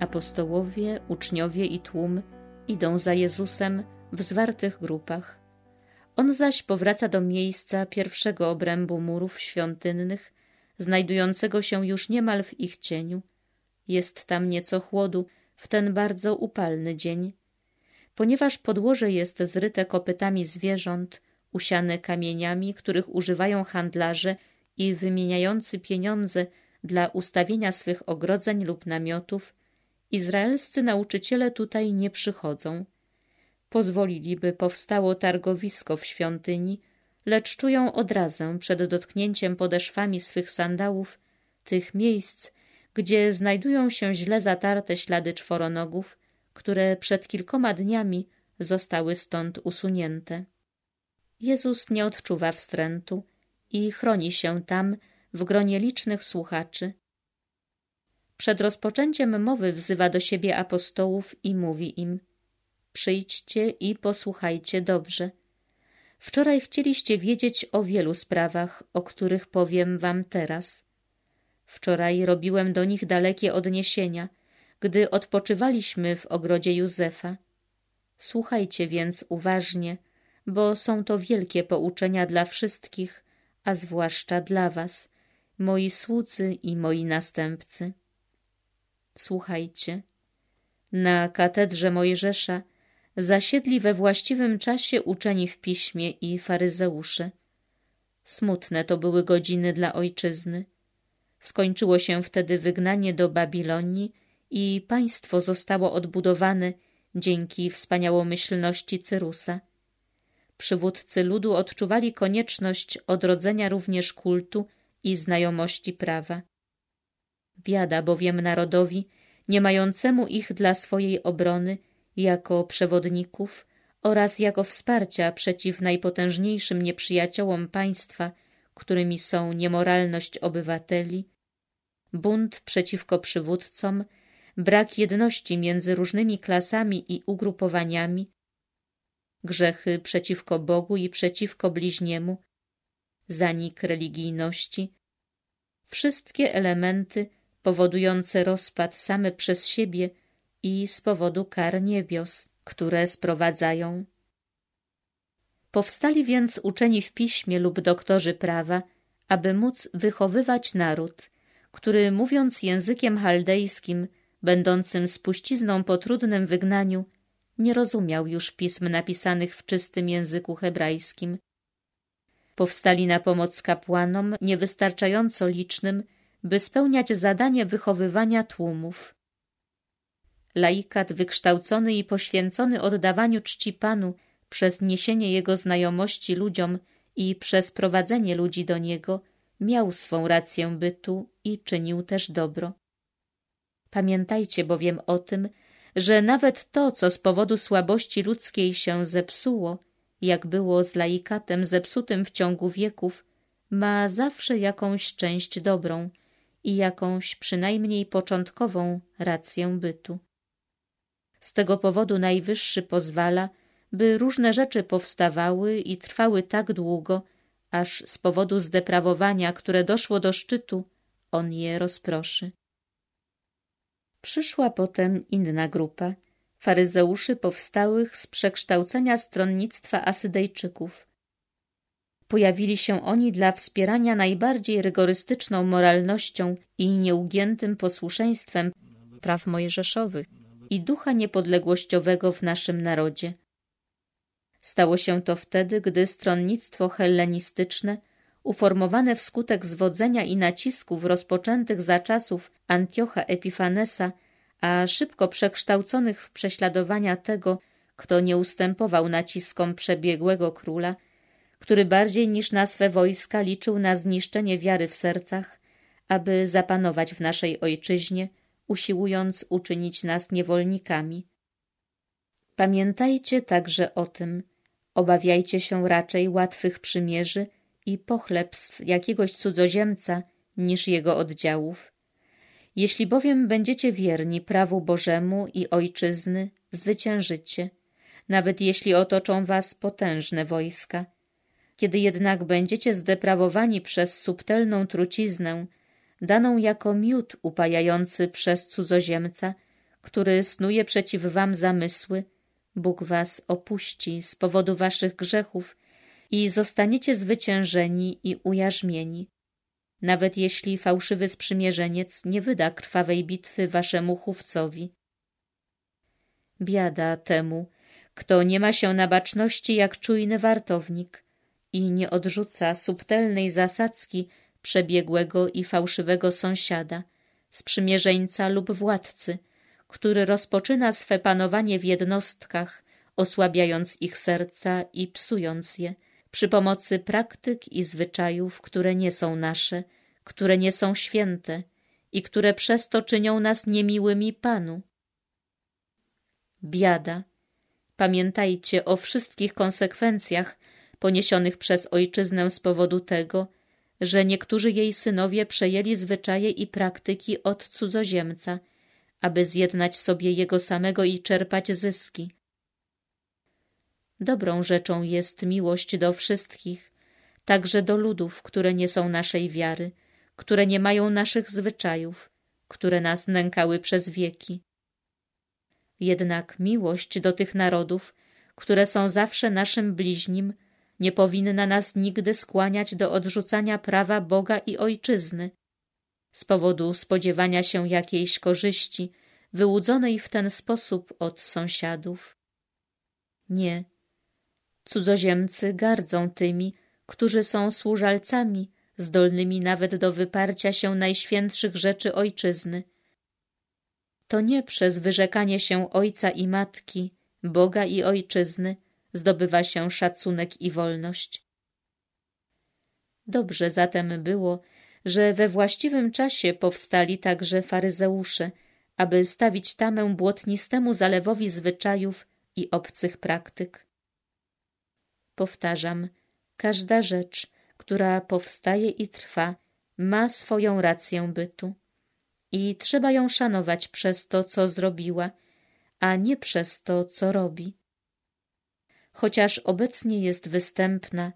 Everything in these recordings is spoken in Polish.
Apostołowie, uczniowie i tłum idą za Jezusem w zwartych grupach. On zaś powraca do miejsca pierwszego obrębu murów świątynnych, znajdującego się już niemal w ich cieniu. Jest tam nieco chłodu w ten bardzo upalny dzień. Ponieważ podłoże jest zryte kopytami zwierząt, usiane kamieniami, których używają handlarze i wymieniający pieniądze dla ustawienia swych ogrodzeń lub namiotów, izraelscy nauczyciele tutaj nie przychodzą. Pozwolili, by powstało targowisko w świątyni, lecz czują odrazę przed dotknięciem podeszwami swych sandałów tych miejsc, gdzie znajdują się źle zatarte ślady czworonogów, które przed kilkoma dniami zostały stąd usunięte. Jezus nie odczuwa wstrętu i chroni się tam w gronie licznych słuchaczy. Przed rozpoczęciem mowy wzywa do siebie apostołów i mówi im: Przyjdźcie i posłuchajcie dobrze. Wczoraj chcieliście wiedzieć o wielu sprawach, o których powiem wam teraz. Wczoraj robiłem do nich dalekie odniesienia, gdy odpoczywaliśmy w ogrodzie Józefa. Słuchajcie więc uważnie, bo są to wielkie pouczenia dla wszystkich, a zwłaszcza dla was, moi słudzy i moi następcy. Słuchajcie. Na katedrze Mojżesza zasiedli we właściwym czasie uczeni w piśmie i faryzeusze. Smutne to były godziny dla ojczyzny. Skończyło się wtedy wygnanie do Babilonii i państwo zostało odbudowane dzięki wspaniałomyślności Cyrusa. Przywódcy ludu odczuwali konieczność odrodzenia również kultu i znajomości prawa. Biada bowiem narodowi, nie mającemu ich dla swojej obrony jako przewodników oraz jako wsparcia przeciw najpotężniejszym nieprzyjaciołom państwa, którymi są niemoralność obywateli, bunt przeciwko przywódcom, brak jedności między różnymi klasami i ugrupowaniami, grzechy przeciwko Bogu i przeciwko bliźniemu, zanik religijności, wszystkie elementy powodujące rozpad same przez siebie i z powodu kar niebios, które sprowadzają. Powstali więc uczeni w piśmie lub doktorzy prawa, aby móc wychowywać naród, który mówiąc językiem chaldejskim, będącym spuścizną po trudnym wygnaniu, nie rozumiał już pism napisanych w czystym języku hebrajskim. Powstali na pomoc kapłanom niewystarczająco licznym, by spełniać zadanie wychowywania tłumów. Laikat wykształcony i poświęcony oddawaniu czci Panu przez niesienie jego znajomości ludziom i przez prowadzenie ludzi do niego, miał swą rację bytu i czynił też dobro. Pamiętajcie bowiem o tym, że nawet to, co z powodu słabości ludzkiej się zepsuło, jak było z laikatem zepsutym w ciągu wieków, ma zawsze jakąś część dobrą i jakąś przynajmniej początkową rację bytu. Z tego powodu Najwyższy pozwala, by różne rzeczy powstawały i trwały tak długo, aż z powodu zdeprawowania, które doszło do szczytu, on je rozproszy. Przyszła potem inna grupa, faryzeuszy powstałych z przekształcenia stronnictwa Asydejczyków. Pojawili się oni dla wspierania najbardziej rygorystyczną moralnością i nieugiętym posłuszeństwem praw mojżeszowych i ducha niepodległościowego w naszym narodzie. Stało się to wtedy, gdy stronnictwo hellenistyczne, uformowane wskutek zwodzenia i nacisków rozpoczętych za czasów Antiocha Epifanesa, a szybko przekształconych w prześladowania tego, kto nie ustępował naciskom przebiegłego króla, który bardziej niż na swe wojska liczył na zniszczenie wiary w sercach, aby zapanować w naszej ojczyźnie, usiłując uczynić nas niewolnikami. Pamiętajcie także o tym, obawiajcie się raczej łatwych przymierzy i pochlebstw jakiegoś cudzoziemca niż jego oddziałów. Jeśli bowiem będziecie wierni prawu Bożemu i ojczyzny, zwyciężycie, nawet jeśli otoczą was potężne wojska. Kiedy jednak będziecie zdeprawowani przez subtelną truciznę, daną jako miód upajający przez cudzoziemca, który snuje przeciw wam zamysły, Bóg was opuści z powodu waszych grzechów i zostaniecie zwyciężeni i ujarzmieni. Nawet jeśli fałszywy sprzymierzeniec nie wyda krwawej bitwy waszemu chówcowi. Biada temu, kto nie ma się na baczności jak czujny wartownik i nie odrzuca subtelnej zasadzki przebiegłego i fałszywego sąsiada, sprzymierzeńca lub władcy, który rozpoczyna swe panowanie w jednostkach, osłabiając ich serca i psując je, przy pomocy praktyk i zwyczajów, które nie są nasze, które nie są święte i które przez to czynią nas niemiłymi Panu. Biada. Pamiętajcie o wszystkich konsekwencjach poniesionych przez ojczyznę z powodu tego, że niektórzy jej synowie przejęli zwyczaje i praktyki od cudzoziemca, aby zjednać sobie jego samego i czerpać zyski. Dobrą rzeczą jest miłość do wszystkich, także do ludów, które nie są naszej wiary, które nie mają naszych zwyczajów, które nas nękały przez wieki. Jednak miłość do tych narodów, które są zawsze naszym bliźnim, nie powinna nas nigdy skłaniać do odrzucania prawa Boga i Ojczyzny z powodu spodziewania się jakiejś korzyści wyłudzonej w ten sposób od sąsiadów. Nie. Cudzoziemcy gardzą tymi, którzy są służalcami, zdolnymi nawet do wyparcia się najświętszych rzeczy ojczyzny. To nie przez wyrzekanie się ojca i matki, Boga i ojczyzny, zdobywa się szacunek i wolność. Dobrze zatem było, że we właściwym czasie powstali także faryzeusze, aby stawić tamę błotnistemu zalewowi zwyczajów i obcych praktyk. Powtarzam, każda rzecz, która powstaje i trwa, ma swoją rację bytu i trzeba ją szanować przez to, co zrobiła, a nie przez to, co robi. Chociaż obecnie jest występna,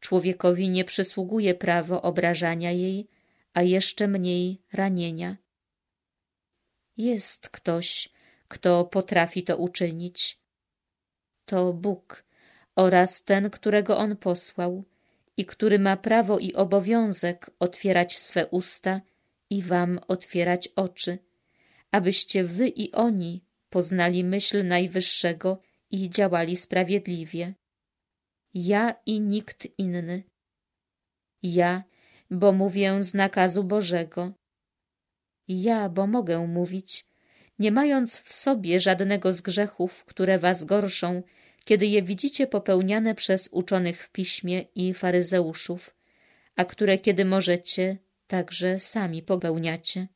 człowiekowi nie przysługuje prawo obrażania jej, a jeszcze mniej ranienia. Jest ktoś, kto potrafi to uczynić. To Bóg oraz ten, którego On posłał i który ma prawo i obowiązek otwierać swe usta i wam otwierać oczy, abyście wy i oni poznali myśl Najwyższego i działali sprawiedliwie. Ja i nikt inny. Ja, bo mówię z nakazu Bożego. Ja, bo mogę mówić, nie mając w sobie żadnego z grzechów, które was gorszą, kiedy je widzicie popełniane przez uczonych w piśmie i faryzeuszów, a które kiedy możecie, także sami popełniacie.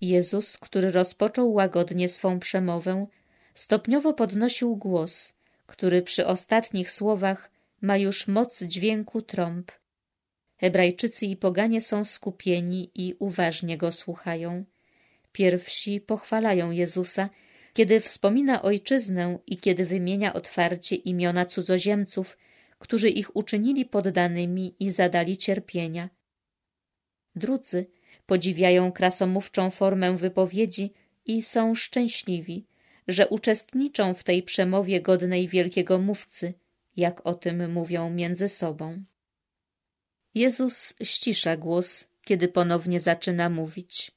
Jezus, który rozpoczął łagodnie swą przemowę, stopniowo podnosił głos, który przy ostatnich słowach ma już moc dźwięku trąb. Hebrajczycy i poganie są skupieni i uważnie go słuchają. Pierwsi pochwalają Jezusa, kiedy wspomina ojczyznę i kiedy wymienia otwarcie imiona cudzoziemców, którzy ich uczynili poddanymi i zadali cierpienia. Drudzy podziwiają krasomówczą formę wypowiedzi i są szczęśliwi, że uczestniczą w tej przemowie godnej wielkiego mówcy, jak o tym mówią między sobą. Jezus ścisza głos, kiedy ponownie zaczyna mówić.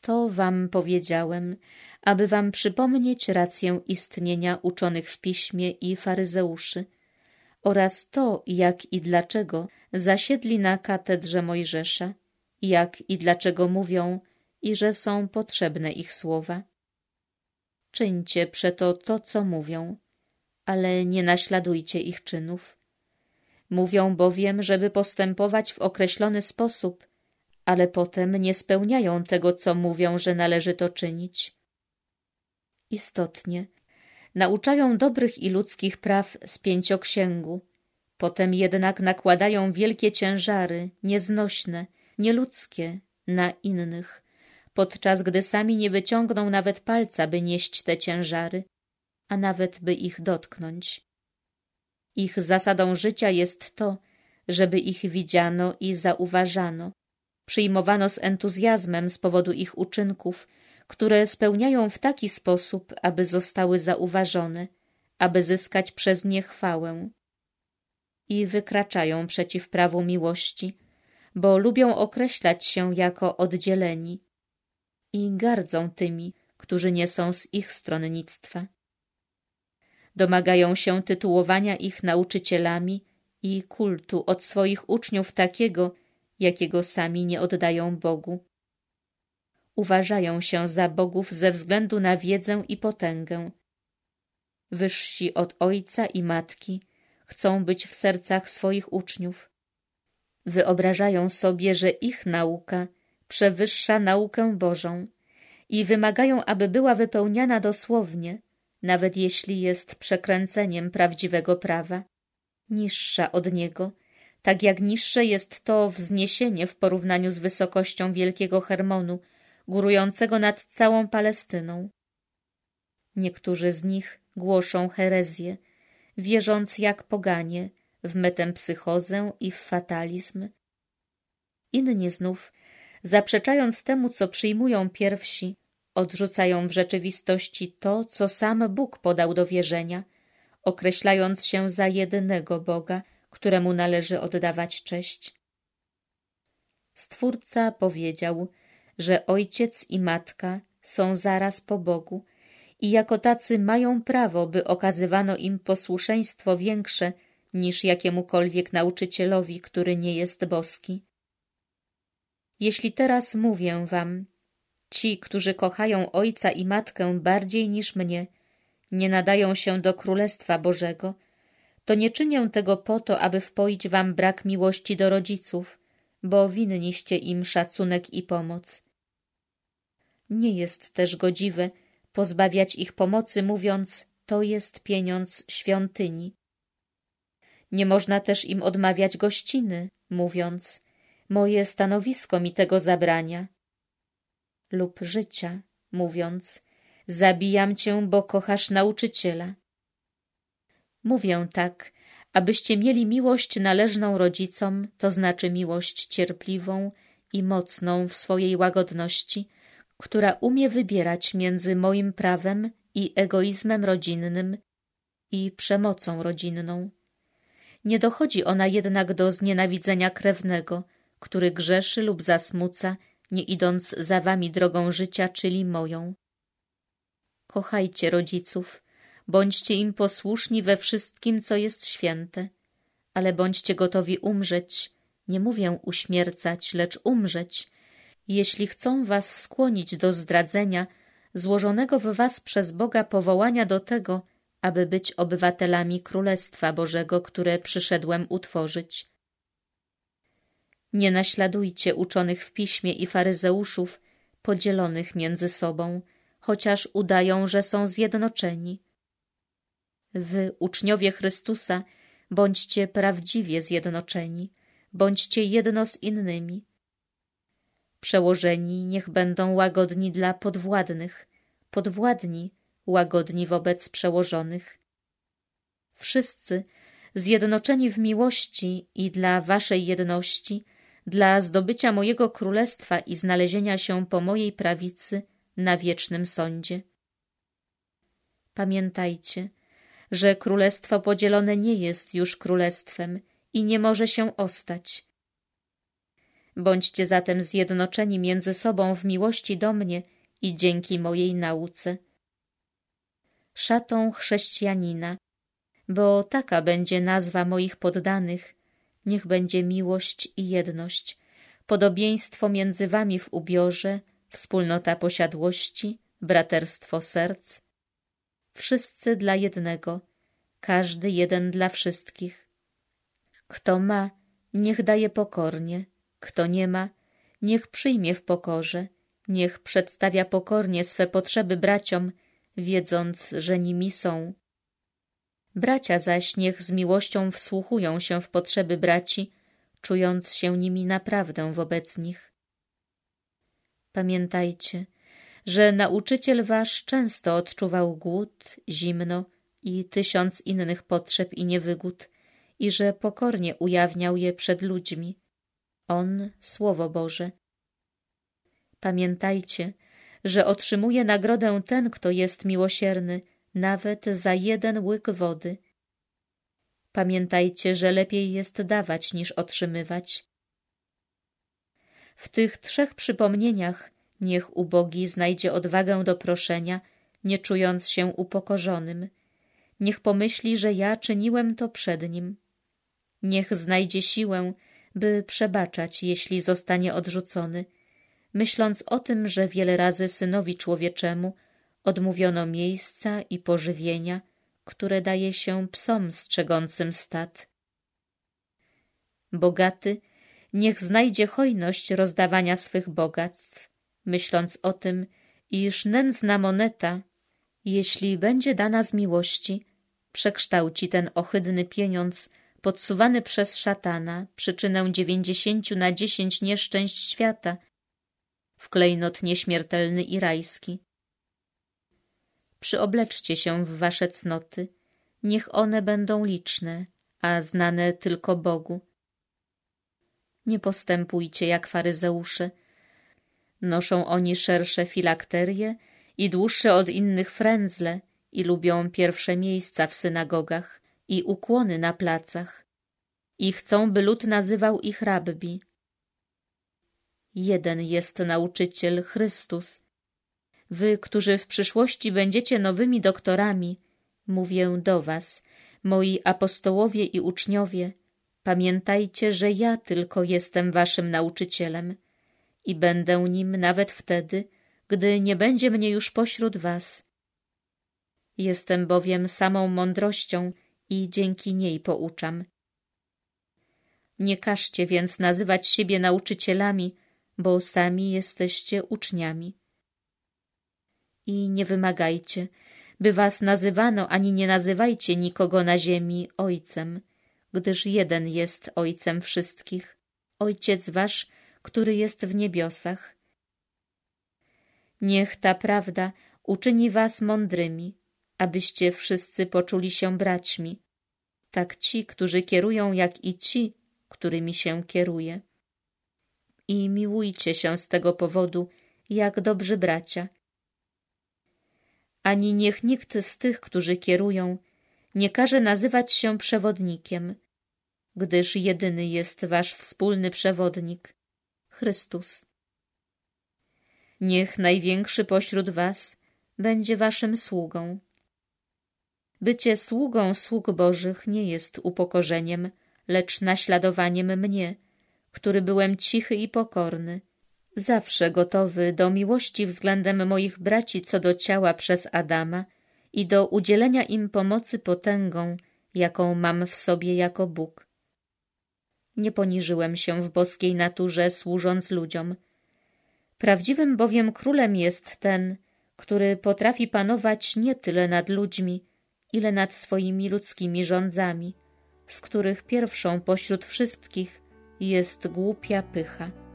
To wam powiedziałem, aby wam przypomnieć rację istnienia uczonych w piśmie i faryzeuszy oraz to, jak i dlaczego zasiedli na katedrze Mojżesza, jak i dlaczego mówią, i że są potrzebne ich słowa. Czyńcie przeto to, co mówią, ale nie naśladujcie ich czynów. Mówią bowiem, żeby postępować w określony sposób, ale potem nie spełniają tego, co mówią, że należy to czynić. Istotnie, nauczają dobrych i ludzkich praw z pięcioksięgu, potem jednak nakładają wielkie ciężary, nieznośne, nieludzkie, na innych, podczas gdy sami nie wyciągną nawet palca, by nieść te ciężary, a nawet by ich dotknąć. Ich zasadą życia jest to, żeby ich widziano i zauważano, przyjmowano z entuzjazmem z powodu ich uczynków, które spełniają w taki sposób, aby zostały zauważone, aby zyskać przez nie chwałę. I wykraczają przeciw prawu miłości, bo lubią określać się jako oddzieleni i gardzą tymi, którzy nie są z ich stronnictwa. Domagają się tytułowania ich nauczycielami i kultu od swoich uczniów takiego, jakiego sami nie oddają Bogu. Uważają się za bogów ze względu na wiedzę i potęgę. Wyżsi od ojca i matki chcą być w sercach swoich uczniów. Wyobrażają sobie, że ich nauka przewyższa naukę Bożą i wymagają, aby była wypełniana dosłownie, nawet jeśli jest przekręceniem prawdziwego prawa, niższa od niego, tak jak niższe jest to wzniesienie w porównaniu z wysokością wielkiego Hermonu, górującego nad całą Palestyną. Niektórzy z nich głoszą herezję, wierząc jak poganie w metempsychozę i w fatalizm. Inni znów, zaprzeczając temu, co przyjmują pierwsi, odrzucają w rzeczywistości to, co sam Bóg podał do wierzenia, określając się za jedynego Boga, któremu należy oddawać cześć. Stwórca powiedział, że ojciec i matka są zaraz po Bogu i jako tacy mają prawo, by okazywano im posłuszeństwo większe niż jakiemukolwiek nauczycielowi, który nie jest boski. Jeśli teraz mówię wam, ci, którzy kochają ojca i matkę bardziej niż mnie, nie nadają się do Królestwa Bożego, to nie czynię tego po to, aby wpoić wam brak miłości do rodziców, bo winniście im szacunek i pomoc. Nie jest też godziwe pozbawiać ich pomocy, mówiąc, to jest pieniądz świątyni. Nie można też im odmawiać gościny, mówiąc, moje stanowisko mi tego zabrania. Lub życia, mówiąc, zabijam cię, bo kochasz nauczyciela. Mówię tak, abyście mieli miłość należną rodzicom, to znaczy miłość cierpliwą i mocną w swojej łagodności, która umie wybierać między moim prawem i egoizmem rodzinnym i przemocą rodzinną. Nie dochodzi ona jednak do znienawidzenia krewnego, który grzeszy lub zasmuca, nie idąc za wami drogą życia, czyli moją. Kochajcie rodziców, bądźcie im posłuszni we wszystkim, co jest święte, ale bądźcie gotowi umrzeć, nie mówię uśmiercać, lecz umrzeć, jeśli chcą was skłonić do zdradzenia złożonego w was przez Boga powołania do tego, aby być obywatelami Królestwa Bożego, które przyszedłem utworzyć. Nie naśladujcie uczonych w piśmie i faryzeuszów podzielonych między sobą, chociaż udają, że są zjednoczeni. Wy, uczniowie Chrystusa, bądźcie prawdziwie zjednoczeni, bądźcie jedno z innymi. Przełożeni niech będą łagodni dla podwładnych, podwładni łagodni wobec przełożonych. Wszyscy, zjednoczeni w miłości i dla waszej jedności, dla zdobycia mojego królestwa i znalezienia się po mojej prawicy na wiecznym sądzie. Pamiętajcie, że królestwo podzielone nie jest już królestwem i nie może się ostać. Bądźcie zatem zjednoczeni między sobą w miłości do mnie i dzięki mojej nauce. Szatą chrześcijanina, bo taka będzie nazwa moich poddanych, niech będzie miłość i jedność, podobieństwo między wami w ubiorze, wspólnota posiadłości, braterstwo serc, wszyscy dla jednego, każdy jeden dla wszystkich. Kto ma, niech daje pokornie, kto nie ma, niech przyjmie w pokorze, niech przedstawia pokornie swe potrzeby braciom, wiedząc, że nimi są. Bracia zaś niech z miłością wsłuchują się w potrzeby braci, czując się nimi naprawdę wobec nich. Pamiętajcie, że nauczyciel wasz często odczuwał głód, zimno i tysiąc innych potrzeb i niewygód i że pokornie ujawniał je przed ludźmi. On, Słowo Boże. Pamiętajcie, że otrzymuje nagrodę ten, kto jest miłosierny, nawet za jeden łyk wody. Pamiętajcie, że lepiej jest dawać niż otrzymywać. W tych trzech przypomnieniach niech ubogi znajdzie odwagę do proszenia, nie czując się upokorzonym. Niech pomyśli, że ja czyniłem to przed nim. Niech znajdzie siłę, by przebaczać, jeśli zostanie odrzucony, myśląc o tym, że wiele razy synowi człowieczemu odmówiono miejsca i pożywienia, które daje się psom strzegącym stad. Bogaty niech znajdzie hojność rozdawania swych bogactw, myśląc o tym, iż nędzna moneta, jeśli będzie dana z miłości, przekształci ten ohydny pieniądz podsuwany przez szatana, przyczynę dziewięćdziesięciu na dziesięć nieszczęść świata, w klejnot nieśmiertelny i rajski. Przyobleczcie się w wasze cnoty, niech one będą liczne, a znane tylko Bogu. Nie postępujcie jak faryzeusze. Noszą oni szersze filakterie i dłuższe od innych frędzle i lubią pierwsze miejsca w synagogach i ukłony na placach i chcą, by lud nazywał ich rabbi. Jeden jest nauczyciel, Chrystus. Wy, którzy w przyszłości będziecie nowymi doktorami, mówię do was, moi apostołowie i uczniowie, pamiętajcie, że ja tylko jestem waszym nauczycielem i będę nim nawet wtedy, gdy nie będzie mnie już pośród was. Jestem bowiem samą mądrością i dzięki niej pouczam. Nie każcie więc nazywać siebie nauczycielami, bo sami jesteście uczniami. I nie wymagajcie, by was nazywano, ani nie nazywajcie nikogo na ziemi ojcem, gdyż jeden jest ojcem wszystkich, ojciec wasz, który jest w niebiosach. Niech ta prawda uczyni was mądrymi, abyście wszyscy poczuli się braćmi, tak ci, którzy kierują, jak i ci, którymi się kieruje. I miłujcie się z tego powodu, jak dobrzy bracia. Ani niech nikt z tych, którzy kierują, nie każe nazywać się przewodnikiem, gdyż jedyny jest wasz wspólny przewodnik, Chrystus. Niech największy pośród was będzie waszym sługą. Bycie sługą sług Bożych nie jest upokorzeniem, lecz naśladowaniem mnie, który byłem cichy i pokorny, zawsze gotowy do miłości względem moich braci co do ciała przez Adama i do udzielenia im pomocy potęgą, jaką mam w sobie jako Bóg. Nie poniżyłem się w boskiej naturze, służąc ludziom. Prawdziwym bowiem królem jest ten, który potrafi panować nie tyle nad ludźmi, ile nad swoimi ludzkimi rządzami, z których pierwszą pośród wszystkich jest głupia pycha.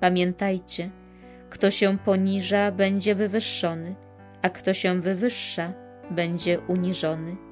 Pamiętajcie, kto się poniża, będzie wywyższony, a kto się wywyższa, będzie uniżony.